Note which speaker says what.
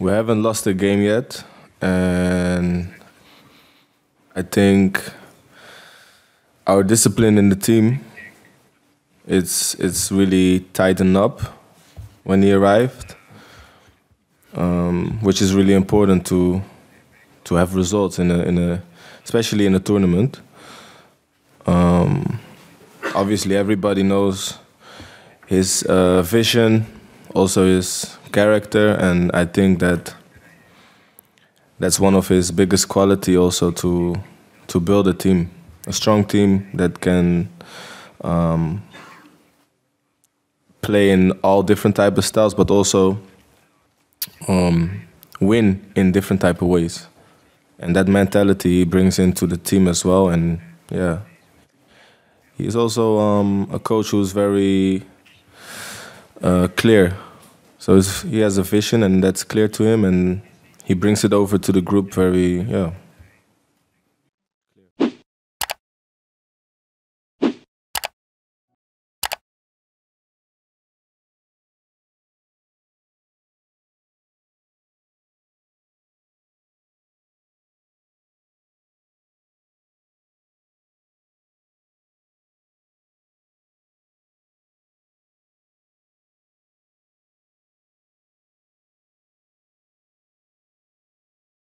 Speaker 1: we haven't lost a game yet, and I think our discipline in the team it's it's really tightened up when he arrived, um, which is really important to to have results in a in a especially in a tournament. Um, obviously, everybody knows his uh, vision, also his character, and I think that that's one of his biggest quality also to to build a team, a strong team that can um, play in all different type of styles, but also um, win in different type of ways, and that mentality he brings into the team as well, and yeah. He's also um, a coach who's very uh, clear. So he has a vision, and that's clear to him, and he brings it over to the group very, yeah,